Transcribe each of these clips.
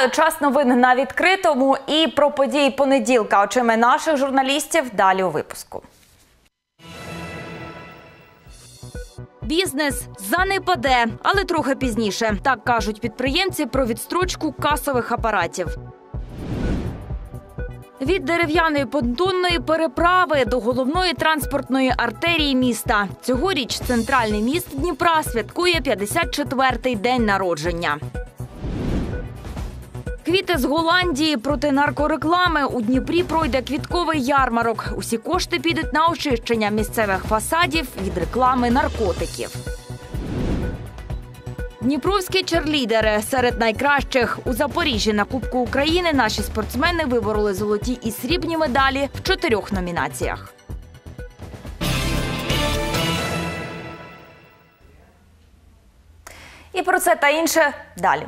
Вітаю час новин на відкритому і про події понеділка. Очима наших журналістів далі у випуску. Бізнес занепаде, але трохи пізніше. Так кажуть підприємці про відстрочку касових апаратів. Від дерев'яної понтонної переправи до головної транспортної артерії міста цьогоріч центральний міст Дніпра святкує 54-й день народження. Квіти з Голландії проти наркореклами у Дніпрі пройде квітковий ярмарок. Усі кошти підуть на очищення місцевих фасадів від реклами наркотиків. Дніпровські черлідери серед найкращих у Запоріжжі на Кубку України наші спортсмени вибороли золоті і срібні медалі в чотирьох номінаціях. І про це та інше далі.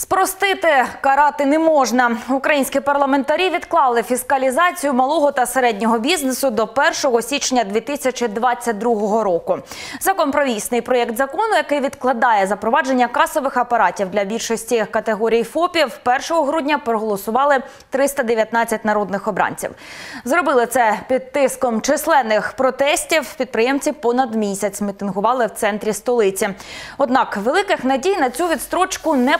Спростити карати не можна. Українські парламентарі відклали фіскалізацію малого та середнього бізнесу до 1 січня 2022 року. Законпровісний проєкт закону, який відкладає запровадження касових апаратів для більшості категорій ФОПів, 1 грудня проголосували 319 народних обранців. Зробили це під тиском численних протестів. Підприємці понад місяць мітингували в центрі столиці. Однак великих надій на цю відстрочку не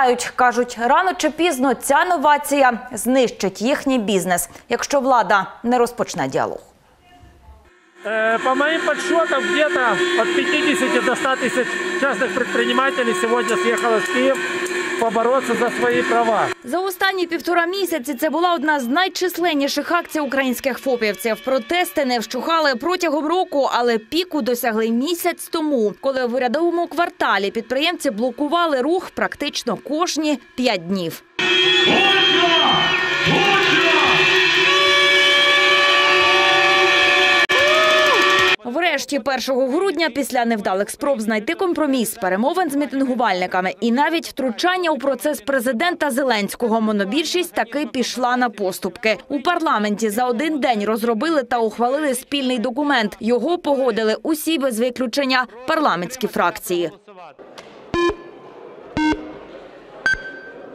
покладають. Кажуть, рано чи пізно ця новація знищить їхній бізнес, якщо влада не розпочне діалог. Э, По моим подсчетам, где-то от 50 до 100 тысяч частных предпринимателей сегодня съехало в Киев побороться за свої права. За останні півтора місяці це була одна з найчисленніших акцій українських фопівців. Протести не вщухали протягом року, але піку досягли місяць тому, коли в урядовому кварталі підприємці блокували рух практично кожні п'ять днів. Врешті 1 грудня, після невдалих спроб знайти компроміс, перемовин з мітингувальниками і навіть втручання у процес президента Зеленського, монобільшість таки пішла на поступки. У парламенті за один день розробили та ухвалили спільний документ. Його погодили усі без виключення парламентські фракції.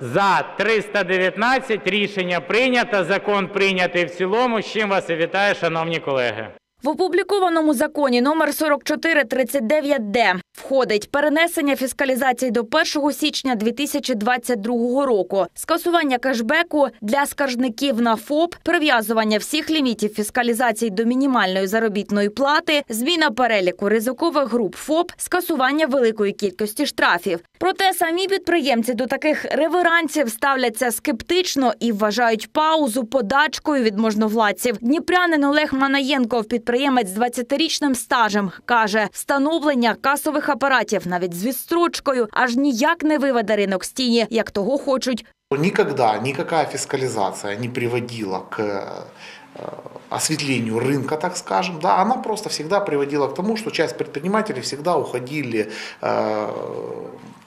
За 319 рішення прийнято. Закон прийнятий в цілому. З чим вас і вітаю, шановні колеги. В опублікованому законі номер 4439-д входить перенесення фіскалізації до 1 січня 2022 року, скасування кешбеку для скаржників на ФОП, прив'язування всіх лімітів фіскалізації до мінімальної заробітної плати, зміна переліку ризикових груп ФОП, скасування великої кількості штрафів. Проте самі підприємці до таких реверансів ставляться скептично і вважають паузу подачкою від можновладців. Дніпрянин Олег Манаєнков, підприємець з 20-річним стажем, каже, встановлення касових апаратів навіть з відстрочкою аж ніяк не виведе ринок з тіні, як того хочуть Никогда никакая фискализация не приводила к э, осветлению рынка, так скажем, да, она просто всегда приводила к тому, что часть предпринимателей всегда уходили э,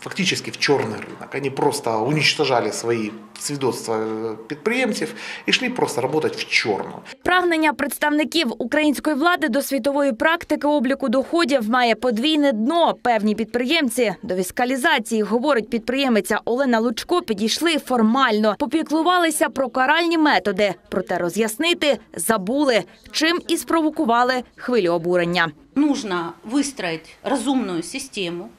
фактически в черный рынок. Они просто уничтожали свои свидетельства э, підприємців і шли просто работать в черну. Прагнення представників української влади до світової практики обліку доходів має подвійне дно. Певні підприємці до фіскалізації, говорить підприємиця Олена Лучко, підійшли формально, попіклувалися про каральні методи, проте роз'яснити забули, чим і спровокували хвилю обурення. нужно выстроить разумную систему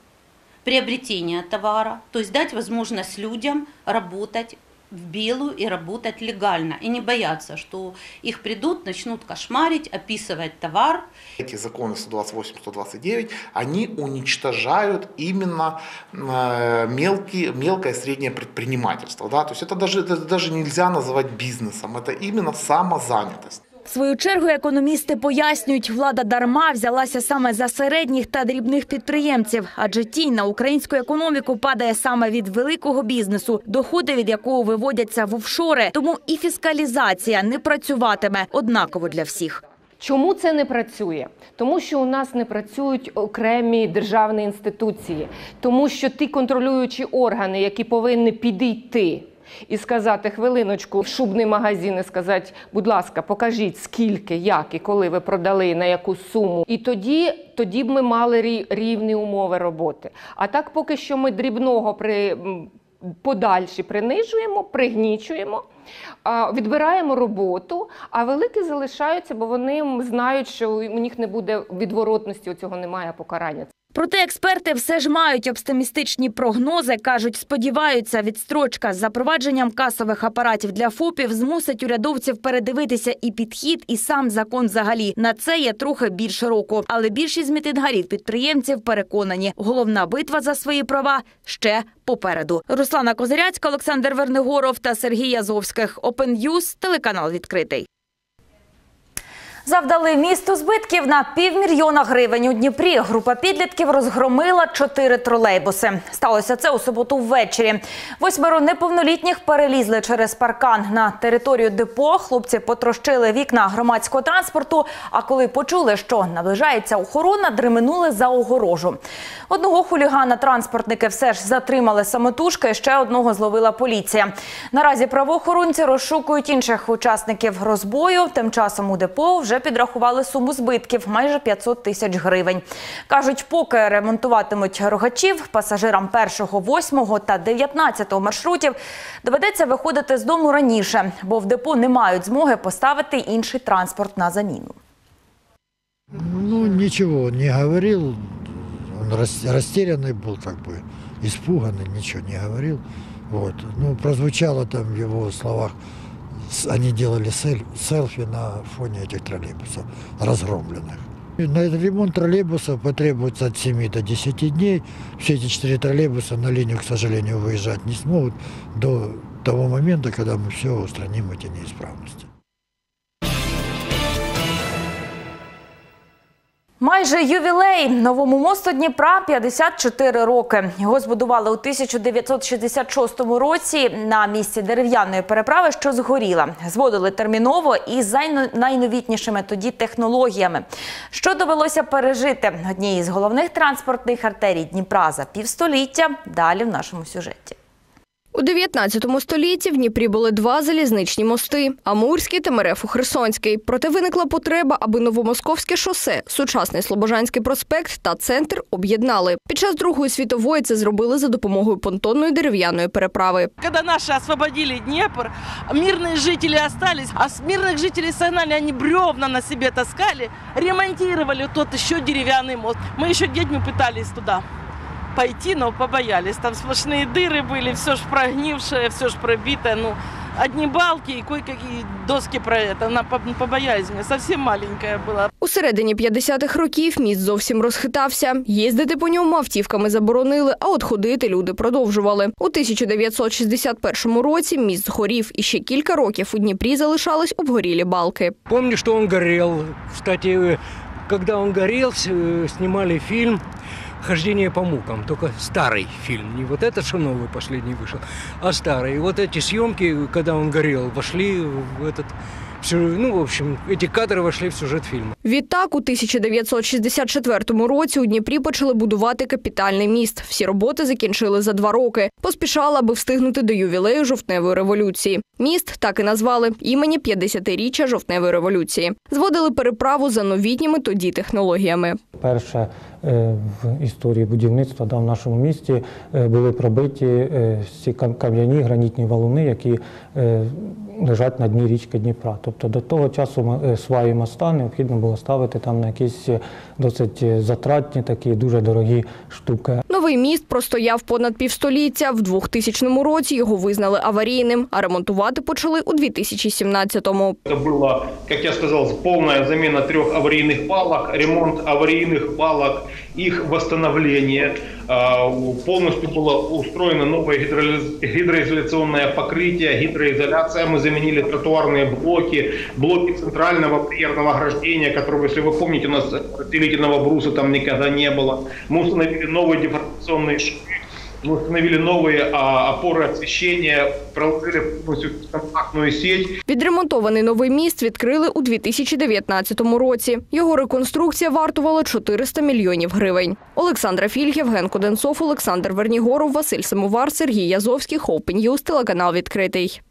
Приобретения товара, то есть дать возможность людям работать в белую и работать легально, и не бояться, что их придут, начнут кошмарить, описывать товар, Эти законы 128-129, они уничтожают именно э, мелкие, мелкое и среднее предпринимательство. Да? То есть это даже, это даже нельзя называть бизнесом, это именно самозанятость. Свою чергу економісти пояснюють, влада дарма взялася саме за середніх та дрібних підприємців, адже тінь на українську економіку падає саме від великого бізнесу, доходи від якого виводяться в офшори. Тому і фіскалізація не працюватиме однаково для всіх. Чому це не працює? Тому що у нас не працюють окремі державні інституції, тому що ті контролюючі органи, які повинні підійти і сказати хвилиночку в шубний магазин і сказати, будь ласка, покажіть скільки, як і коли ви продали, на яку суму. І тоді, тоді б ми мали рі- рівні умови роботи. А так, поки що ми дрібного при. подальші принижуємо, пригнічуємо, відбираємо роботу, а великі залишаються, бо вони знають, що у них не буде відворотності, у цього немає покарання. Проте експерти все ж мають оптимістичні прогнози. кажуть, сподіваються, відстрочка з запровадженням касових апаратів для ФОПів змусить урядовців передивитися і підхід, і сам закон взагалі. На це є трохи більше року. Але більшість мітингарів підприємців переконані, головна битва за свої права ще попереду. Руслана Козиряцька, Олександр Вернигоров та Сергій Язовських. Open News, телеканал відкритий. Завдали місту збитків на півмільйона гривень у Дніпрі. Група підлітків розгромила чотири тролейбуси. Сталося це у суботу ввечері. Восьмеро неповнолітніх перелізли через паркан на територію депо. Хлопці потрощили вікна громадського транспорту. А коли почули, що наближається охорона, дременули за огорожу. Одного хулігана транспортники все ж затримали самотужки. Ще одного зловила поліція. Наразі правоохоронці розшукують інших учасників розбою. Тим часом у депо вже підрахували суму збитків майже 500 тисяч гривень. Кажуть, поки ремонтуватимуть рогачів, пасажирам 1, 8 та 19 маршрутів доведеться виходити з дому раніше, бо в депо не мають змоги поставити інший транспорт на заміну. Ну, ничего не говорил. Он рас- растерянный был, как бы, испуганный, ничего не говорил. Вот. Ну, прозвучало там в его словах, с- они делали селфи на фоне этих троллейбусов разгромленных. И На ремонт троллейбусов потребуется от 7 до 10 дней. Все эти четыре троллейбуса на линию, к сожалению, выезжать не смогут до того момента, когда мы все устраним эти неисправности. Майже ювілей новому мосту Дніпра 54 роки. Його збудували у 1966 році на місці дерев'яної переправи, що згоріла. Зводили терміново і з найновітнішими тоді технологіями. Що довелося пережити однієї з головних транспортних артерій Дніпра за півстоліття. Далі в нашому сюжеті. У 19 столітті в Дніпрі були два залізничні мости – Амурський та Мерефу-Херсонський. Проте виникла потреба, аби Новомосковське шосе, сучасний Слобожанський проспект та центр об'єднали. Під час Другої світової це зробили за допомогою понтонної дерев'яної переправи. Когда наши освободили Днепр, мирные жители остались, а с мирных жителей согнали, они бревна на себе таскали, ремонтировали тот еще деревянный мост. Мы еще детьми пытались туда пойти, но побоялись. Там сплошные дыры были, все ж прогнившее, все ж пробитое. Ну, одни балки и кое-какие доски про это. Она по- побоялись меня, совсем маленькая была. У середині 50-х років міст зовсім розхитався. Їздити по ньому автівками заборонили, а от ходити люди продовжували. У 1961 році міст згорів, і ще кілька років у Дніпрі залишались обгорілі балки. Помню, что он горел. Кстати, э, когда он горел, с- э, снимали фильм «Хождение по мукам», только старый фильм, не вот этот, что новый последний вышел, а старый. И вот эти съемки, когда он горел, вошли в этот, всю- ну, в общем, эти кадры вошли в сюжет фильма. Відтак, у 1964 році у Дніпрі почали будувати капітальний міст. Всі роботи закінчили за два роки. Поспішали, аби встигнути до ювілею жовтневої революції. Міст так і назвали імені 50-річчя жовтневої революції. Зводили переправу за новітніми тоді технологіями. Перше е, в історії будівництва да, в нашому місті е, були пробиті е, всі кам- кам'яні гранітні валуни, які е, лежать на дні річки Дніпра. Тобто до того часу м- е, сваї моста необхідно було ставити там на якісь е, досить е, затратні, такі дуже дорогі штуки. Новий міст простояв понад півстоліття. В 2000 році його визнали аварійним, а ремонтувати почали у 2017-му. Это было, как я сказал, полная замена трех аварийных балок, ремонт аварийных балок, Их восстановление. А, Полностью было устроено новое гидроиз- гидроизоляционное покрытие, гидроизоляция. Мы заменили тротуарные блоки, блоки центрального барьерного ограждения, которого, если вы помните, у нас разделительного бруса там никогда не было. Мы установили новые деформационные швы, мы установили новые а, опоры освещения, проложили полностью контактную сеть. Відремонтований новий міст відкрили у 2019 році. Його реконструкція вартувала 400 мільйонів гривень. Олександра Фільг, Євген Коденцов, Олександр Вернігоров, Василь Самовар, Сергій Язовський, Open News, телеканал відкритий.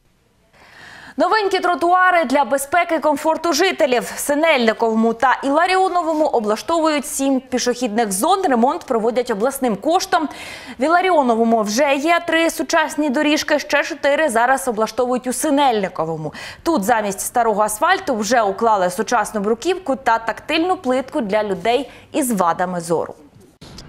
Новенькі тротуари для безпеки комфорту жителів. Синельниковому та Іларіоновому облаштовують сім пішохідних зон. Ремонт проводять обласним коштом. В Іларіоновому вже є три сучасні доріжки, ще чотири зараз облаштовують у Синельниковому. Тут замість старого асфальту вже уклали сучасну бруківку та тактильну плитку для людей із вадами зору.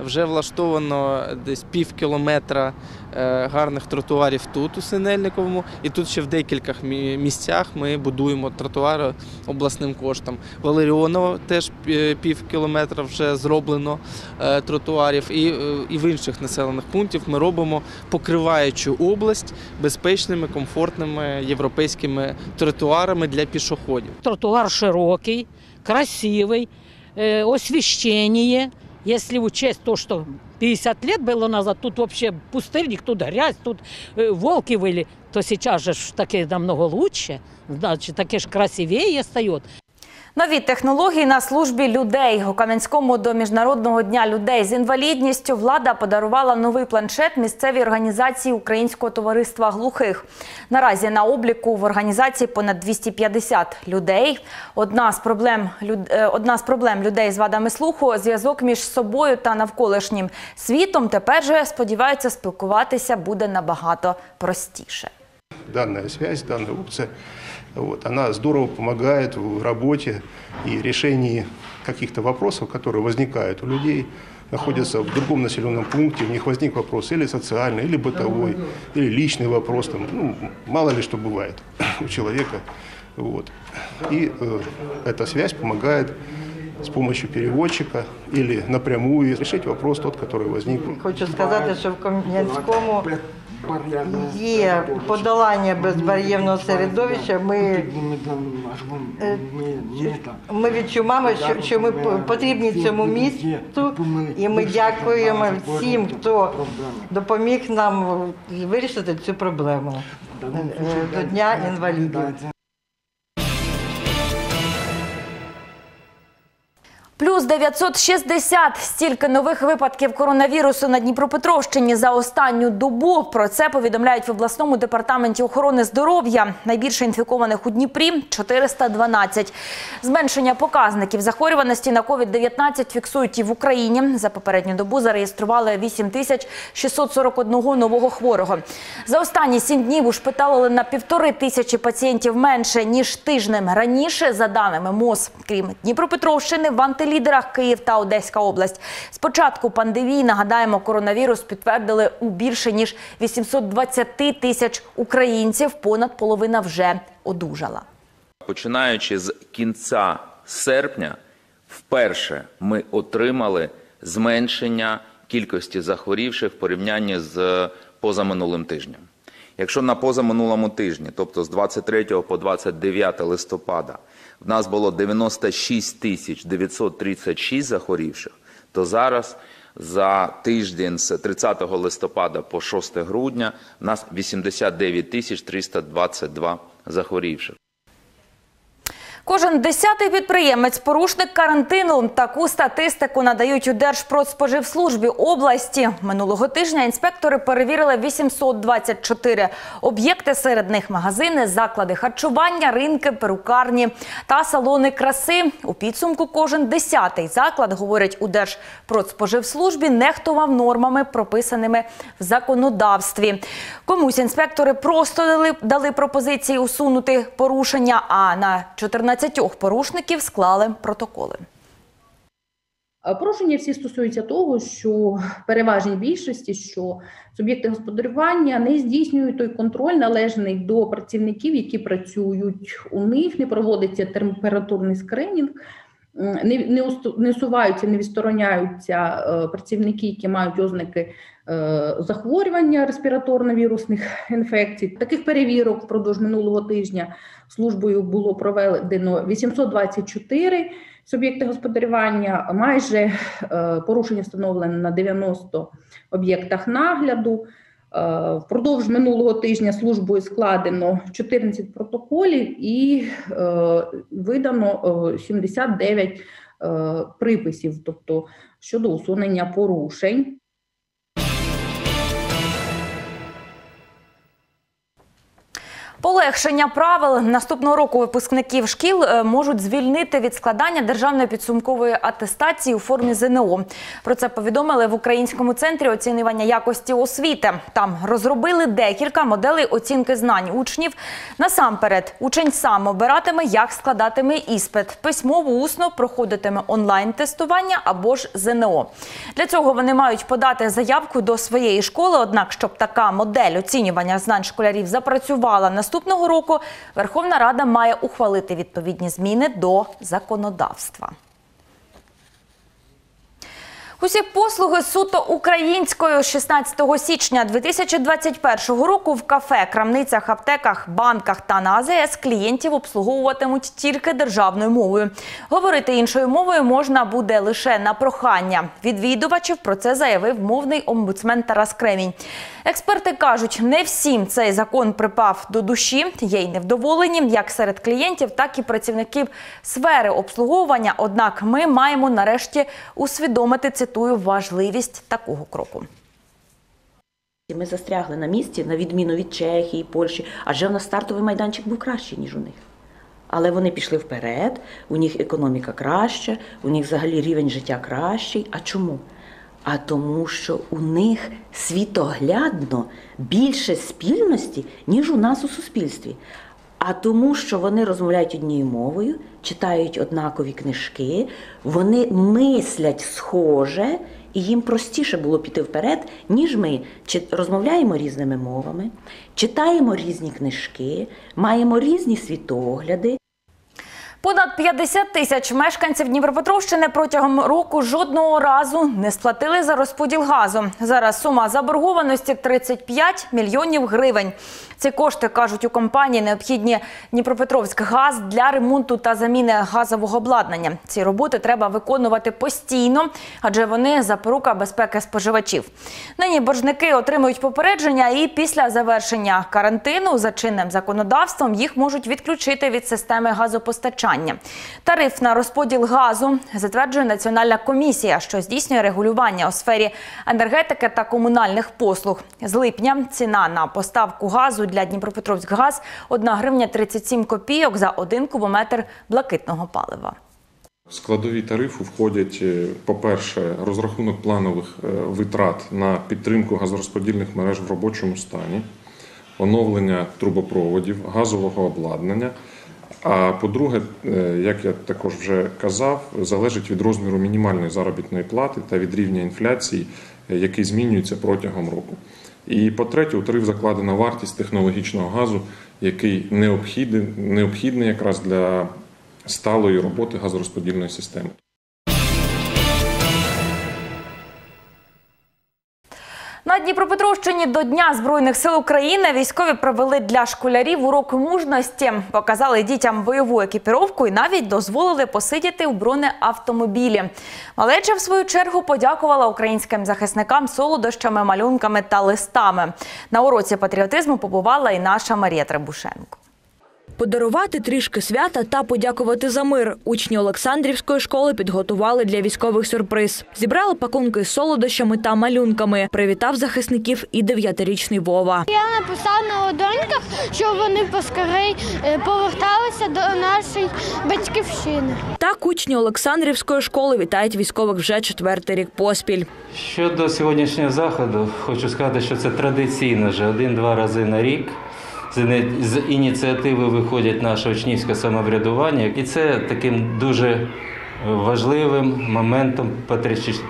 Вже влаштовано десь пів кілометра е, гарних тротуарів тут, у Синельниковому, і тут ще в декількох місцях ми будуємо тротуари обласним коштом. Валеріоново теж е, пів кілометра вже зроблено е, тротуарів, і, і в інших населених пунктів ми робимо покриваючу область безпечними, комфортними європейськими тротуарами для пішоходів. Тротуар широкий, красивый, э, освещение. Если учесть то, что 50 лет было назад, тут вообще пустырник, тут грязь, тут э, волки выли, то сейчас же ж таки намного лучше, значит, таки ж красивее стает. Нові технології на службі людей у Кам'янському до міжнародного дня людей з інвалідністю влада подарувала новий планшет місцевій організації Українського товариства глухих. Наразі на обліку в організації понад 250 людей. Одна з проблем е, одна з проблем людей з вадами слуху зв'язок між собою та навколишнім світом. Тепер же сподіваються, спілкуватися буде набагато простіше. данная связь, данная опция, вот, она здорово помогает в работе и решении каких-то вопросов, которые возникают у людей, находятся в другом населенном пункте, у них возник вопрос или социальный, или бытовой, или личный вопрос, там, ну, мало ли что бывает у человека. Вот. И э, эта связь помогает с помощью переводчика или напрямую решить вопрос тот, который возник. Хочу сказати, що в Кам'янському є подолання безбар'єрного середовища. Ми, е, ми відчуваємо, що, що ми потрібні цьому місту, і ми дякуємо всім, хто допоміг нам вирішити цю проблему. Е, до Дня інвалідів. Плюс 960 – стільки нових випадків коронавірусу на Дніпропетровщині за останню добу. Про це повідомляють в обласному департаменті охорони здоров'я. Найбільше інфікованих у Дніпрі – 412. Зменшення показників захворюваності на COVID-19 фіксують і в Україні. За попередню добу зареєстрували 8641 нового хворого. За останні сім днів ушпиталили на півтори тисячі пацієнтів менше, ніж тижнем раніше, за даними МОЗ. Крім Дніпропетровщини, в антилідерах Київ та Одеська область. З початку пандемії, нагадаємо, коронавірус підтвердили у більше ніж 820 тисяч українців. Понад половина вже одужала. Починаючи з кінця серпня, вперше ми отримали зменшення кількості захворівших в порівнянні з позаминулим тижнем. Якщо на позаминулому тижні, тобто з 23 по 29 листопада, в нас було 96 тисяч 936 захворівших, то зараз за тиждень з 30 листопада по 6 грудня в нас 89 тисяч 322 захворівших. Кожен десятий підприємець – порушник карантину. Таку статистику надають у Держпродспоживслужбі області. Минулого тижня інспектори перевірили 824 об'єкти. Серед них магазини, заклади харчування, ринки, перукарні та салони краси. У підсумку кожен десятий заклад, говорять у Держпродспоживслужбі, нехтував нормами, прописаними в законодавстві. Комусь інспектори просто дали, дали пропозиції усунути порушення, а на 14 порушників склали протоколи. Е, Порушення всі стосуються того, що переважній більшості, що суб'єкти господарювання не здійснюють той контроль належний до працівників, які працюють у них, не проводиться температурний скринінг, не, не, усуваються, не відстороняються е, працівники, які мають ознаки захворювання респіраторно-вірусних інфекцій. Таких перевірок впродовж минулого тижня службою було проведено 824 суб'єкти господарювання, майже е, порушення встановлено на 90 об'єктах нагляду. Е, Впродовж минулого тижня службою складено 14 протоколів і е, видано е, 79 е, приписів, тобто щодо усунення порушень. Полегшення правил наступного року випускників шкіл е, можуть звільнити від складання державної підсумкової атестації у формі ЗНО. Про це повідомили в Українському центрі оцінювання якості освіти. Там розробили декілька моделей оцінки знань учнів. Насамперед, учень сам обиратиме, як складатиме іспит. Письмово усно проходитиме онлайн-тестування або ж ЗНО. Для цього вони мають подати заявку до своєї школи. Однак, щоб така модель оцінювання знань школярів запрацювала наступного року, Верховна Рада має ухвалити відповідні зміни до законодавства. Усі послуги суто українською 16 січня 2021 року в кафе, крамницях, аптеках, банках та на АЗС клієнтів обслуговуватимуть тільки державною мовою. Говорити іншою мовою можна буде лише на прохання. Відвідувачів про це заявив мовний омбудсмен Тарас Кремінь. Експерти кажуть, не всім цей закон припав до душі, є й невдоволені як серед клієнтів, так і працівників сфери обслуговування. Однак ми маємо нарешті усвідомити цитую важливість такого кроку. Ми застрягли на місці, на відміну від Чехії, Польщі, адже в нас стартовий майданчик був кращий, ніж у них. Але вони пішли вперед, у них економіка краща, у них взагалі рівень життя кращий. А чому? А тому, що у них світоглядно більше спільності, ніж у нас у суспільстві. А тому, що вони розмовляють однією мовою, читають однакові книжки, вони мислять схоже, і їм простіше було піти вперед, ніж ми розмовляємо різними мовами, читаємо різні книжки, маємо різні світогляди. Понад 50 тисяч мешканців Дніпропетровщини протягом року жодного разу не сплатили за розподіл газу. Зараз сума заборгованості 35 мільйонів гривень. Ці кошти, кажуть у компанії, необхідні Дніпропетровськ газ для ремонту та заміни газового обладнання. Ці роботи треба виконувати постійно, адже вони запорука безпеки споживачів. Нині боржники отримують попередження, і після завершення карантину за чинним законодавством їх можуть відключити від системи газопостачання. Тариф на розподіл газу затверджує Національна комісія, що здійснює регулювання у сфері енергетики та комунальних послуг. З липня ціна на поставку газу для Дніпропетровськгаз 1 гривня 37 копійок за 1 кубометр блакитного палива. Складові тарифу входять, е, по-перше, розрахунок планових е, витрат на підтримку газорозподільних мереж в робочому стані, оновлення трубопроводів, газового обладнання. А по-друге, е, як я також вже казав, залежить від розміру мінімальної заробітної плати та від рівня інфляції, який змінюється протягом року. І по-третє, у закладена вартість технологічного газу, який необхідний, необхідний якраз для сталої роботи газорозподільної системи. На Дніпропетровщині до Дня Збройних сил України військові провели для школярів урок мужності, показали дітям бойову екіпіровку і навіть дозволили посидіти в бронеавтомобілі. Малеча, в свою чергу, подякувала українським захисникам солодощами, малюнками та листами. На уроці патріотизму побувала і наша Марія Требушенко. Подарувати трішки свята та подякувати за мир. Учні Олександрівської школи підготували для військових сюрприз. Зібрали пакунки з солодощами та малюнками. Привітав захисників і дев'ятирічний Вова. Я написав на ладоньках, щоб вони поскорей е, поверталися до нашої батьківщини. Так учні Олександрівської школи вітають військових вже четвертий рік поспіль. Щодо сьогоднішнього заходу, хочу сказати, що це традиційно вже один-два рази на рік. З ініціативи виходять наше учнівське самоврядування, і це таким дуже важливим моментом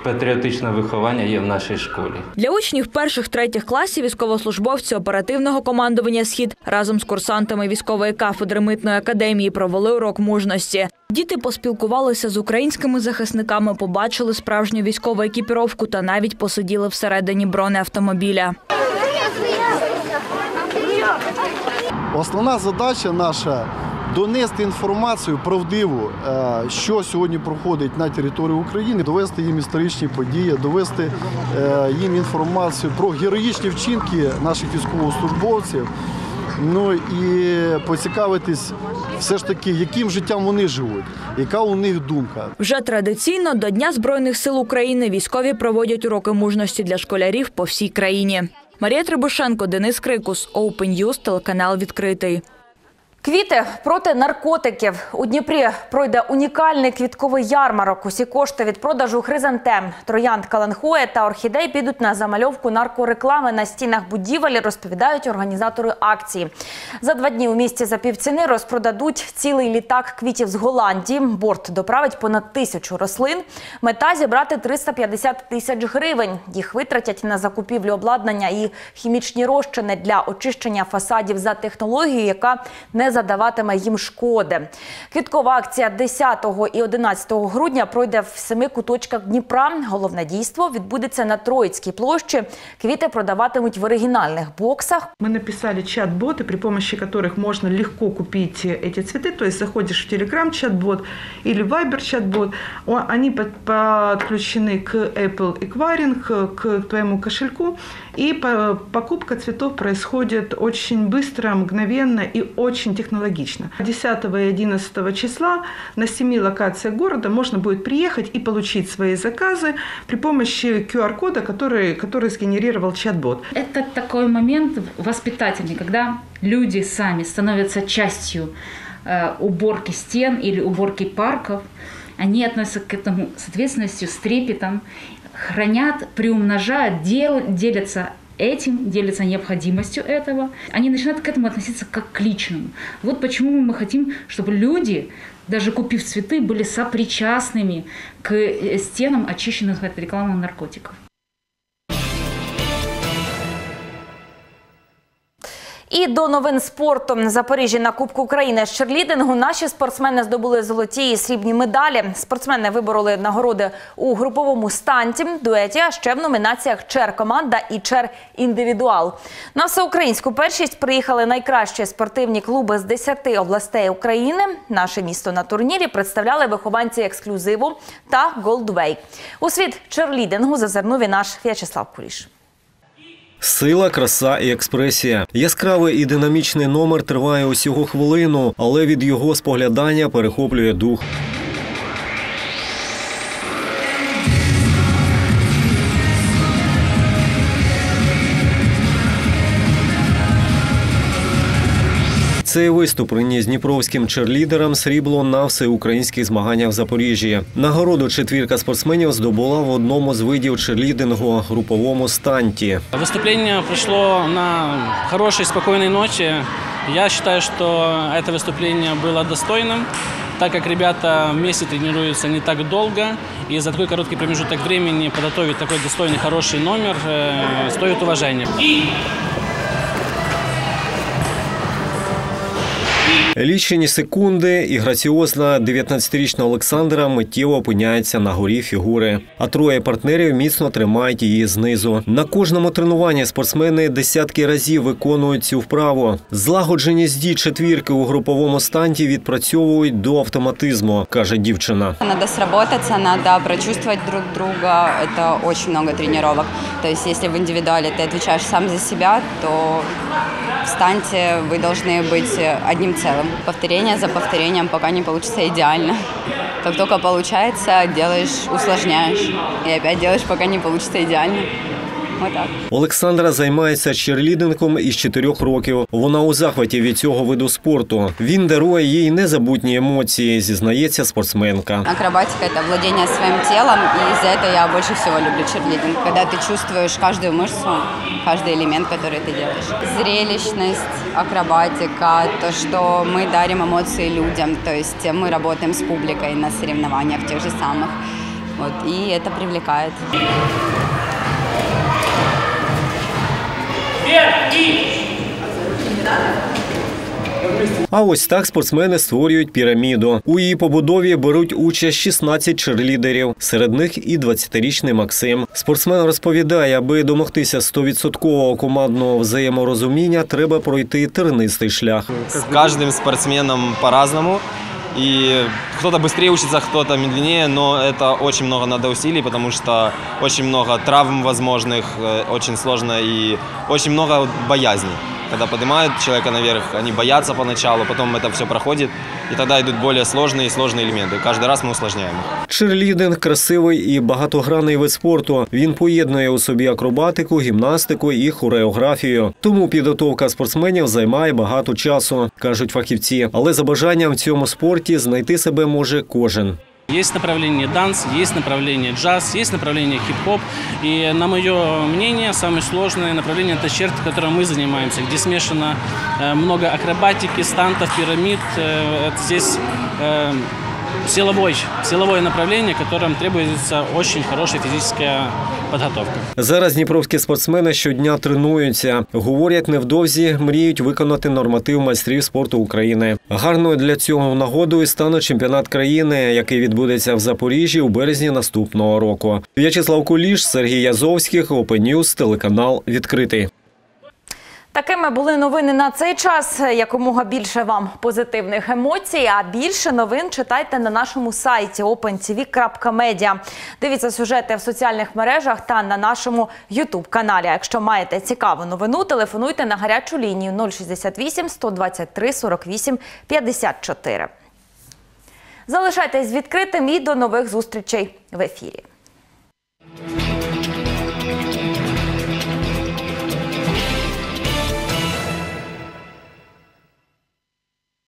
патріотичного виховання є в нашій школі. Для учнів перших третіх класів військовослужбовці оперативного командування Схід разом з курсантами військової кафедри митної академії провели урок мужності. Діти поспілкувалися з українськими захисниками, побачили справжню військову екіпіровку та навіть посиділи всередині бронеавтомобіля. Основна задача наша донести інформацію правдиву, е, що сьогодні проходить на території України, довести їм історичні події, довести е, їм інформацію про героїчні вчинки наших військовослужбовців. Ну і поцікавитись, все ж таки, яким життям вони живуть, яка у них думка. Вже традиційно до Дня Збройних сил України військові проводять уроки мужності для школярів по всій країні. Марія Требушенко, Денис Крикус, Open News, телеканал відкритий. Квіти проти наркотиків у Дніпрі пройде унікальний квітковий ярмарок. Усі кошти від продажу хризантем, троянд каланхоє та орхідей підуть на замальовку наркореклами на стінах будівель. Розповідають організатори акції. За два дні у місті за півціни розпродадуть цілий літак квітів з Голландії. Борт доправить понад тисячу рослин. Мета зібрати 350 тисяч гривень. Їх витратять на закупівлю обладнання і хімічні розчини для очищення фасадів за технологією, яка не задаватиме їм шкоди. Квіткова акція 10 і 11 грудня пройде в семи куточках Дніпра. Головне дійство відбудеться на Троїцькій площі. Квіти продаватимуть в оригінальних боксах. Мы написали чат-боты, при помощи которых можно легко купить эти цветы. То есть заходишь в Telegram чат-бот или Viber чат-бот. О- Они под- подключены к Apple Acquiring, к твоему кошельку. И по- покупка цветов происходит очень быстро, мгновенно и очень технологично. 10 и 11 числа на семи локациях города можно будет приехать и получить свои заказы при помощи QR-кода, который, который сгенерировал чат-бот. Это такой момент воспитательный, когда люди сами становятся частью э, уборки стен или уборки парков. Они относятся к этому с ответственностью, с трепетом, хранят, приумножают, дел, делятся этим, делятся необходимостью этого. Они начинают к этому относиться как к личному. Вот почему мы хотим, чтобы люди, даже купив цветы, были сопричастными к э, стенам, очищенных от рекламы наркотиков. І до новин спорту Запоріжжі на Кубку України з черлідингу наші спортсмени здобули золоті і срібні медалі. Спортсмени вибороли нагороди у груповому станці, дуеті, а ще в номінаціях Чер команда і Чер індивідуал. На всеукраїнську першість приїхали найкращі спортивні клуби з 10 областей України. Наше місто на турнірі представляли вихованці ексклюзиву та Голдвей. У світ черлідингу зазирнув і наш В'ячеслав Куліш. Сила, краса і експресія. Яскравий і динамічний номер триває усього хвилину, але від його споглядання перехоплює дух. Цей виступ приніс дніпровським черлідерам срібло на всеукраїнських змаганнях в Запоріжжі. Нагороду четвірка спортсменів здобула в одному з видів черлідингу груповому станті. Выступление прошло на хорошей, спокойной ноте. Я считаю, что это выступление было достойным, так как ребята вместе тренируются не так долго, и за такой короткий промежуток времени подготовить такой достойный, хороший номер э, стоит уважения. Лічені секунди і граціозна 19-річна Олександра миттєво опиняється на горі фігури. А троє партнерів міцно тримають її знизу. На кожному тренуванні спортсмени десятки разів виконують цю вправу. Злагодженість дій четвірки у груповому станті відпрацьовують до автоматизму, каже дівчина. Надо сработаться, надо прочувствовать друг друга. Это очень много тренировок. То есть, если в индивидуале ты отвечаешь сам за себя, то в станте вы должны быть одним целым. Повторение за повторением, пока не получится идеально. Как только получается, делаешь, усложняешь. И опять делаешь, пока не получится идеально. Вот так. Олександра займається черлідингом із чотирьох років. Вона у захваті від цього виду спорту. Він дарує їй незабутні емоції, зізнається спортсменка. Акробатика – это владение своим телом, и из-за этого я больше всего люблю черлидинг. Когда ты чувствуешь каждую мышцу, каждый элемент, который ты делаешь. Зрелищность, акробатика, то, что мы дарим эмоции людям, то есть мы работаем с публикой на соревнованиях тех же самых. Вот, и это привлекает. А ось так спортсмени створюють піраміду. У її побудові беруть участь 16 черлідерів, серед них і 20-річний Максим. Спортсмен розповідає, аби домогтися 100% командного взаєморозуміння, треба пройти тернистий шлях. С каждым спортсменом по-разному. И кто-то быстрее учится, кто-то медленнее, но это очень много надо усилий, потому что очень много травм возможных, э, очень сложно и очень много боязней. когда поднимают человека наверх, они боятся поначалу, потом это все проходит, и тогда идут более сложные и сложные элементы. Каждый раз мы усложняем их. Черлідинг красивий і багатогранний вид спорту. Він поєднує у собі акробатику, гімнастику і хореографію. Тому підготовка спортсменів займає багато часу, кажуть фахівці. Але за бажанням в цьому спорті знайти себе може кожен. Есть направление данс, есть направление джаз, есть направление хип-хоп. И, на мое мнение, самое сложное направление – это черт, которым мы занимаемся, где смешано э, много акробатики, стантов, пирамид. Э, Здесь э, силовой, силовое направление, которым требуется очень хорошая физическая подготовка. Зараз дніпровські спортсмени щодня тренуються. Говорять, невдовзі мріють виконати норматив майстрів спорту України. Гарною для цього нагодою стане чемпіонат країни, який відбудеться в Запоріжжі у березні наступного року. В'ячеслав Куліш, Сергій Язовських, Open News, телеканал відкритий. Такими були новини на цей час. Якомога більше вам позитивних емоцій. А більше новин читайте на нашому сайті opentv.media. Дивіться сюжети в соціальних мережах та на нашому Ютуб каналі. Якщо маєте цікаву новину, телефонуйте на гарячу лінію 068 123 48 54. Залишайтесь відкритим і до нових зустрічей в ефірі.